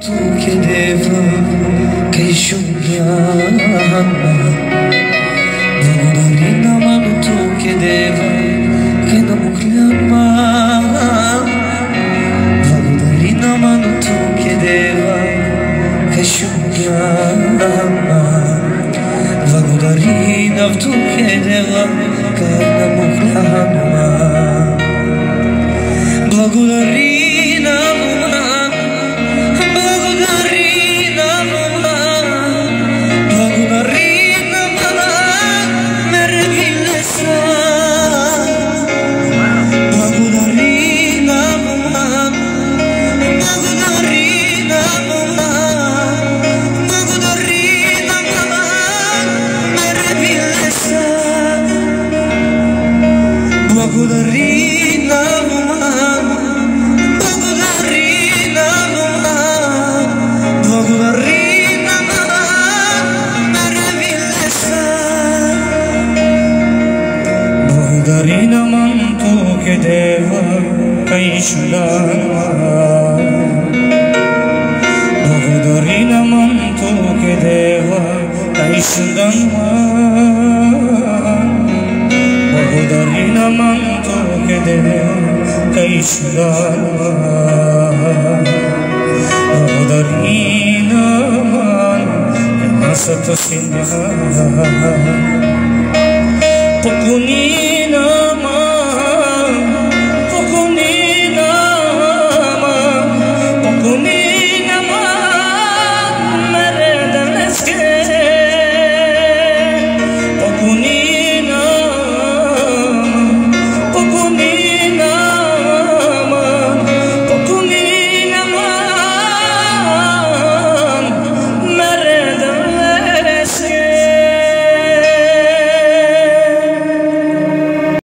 Tu chiedevo che sciogliava Vogo dorina ma tu chiedevo che non mi chiama Vogo dorina ma non tu chiedevo che sciogliava tu chiedevo che non mi ડરીન મન તું કે દેવ કહીશ ડરીન મન તું કે દેવ કહીશ ડરીન મન તું કે દેવ કહીશ ડરીન મન સત સિંહ પકુની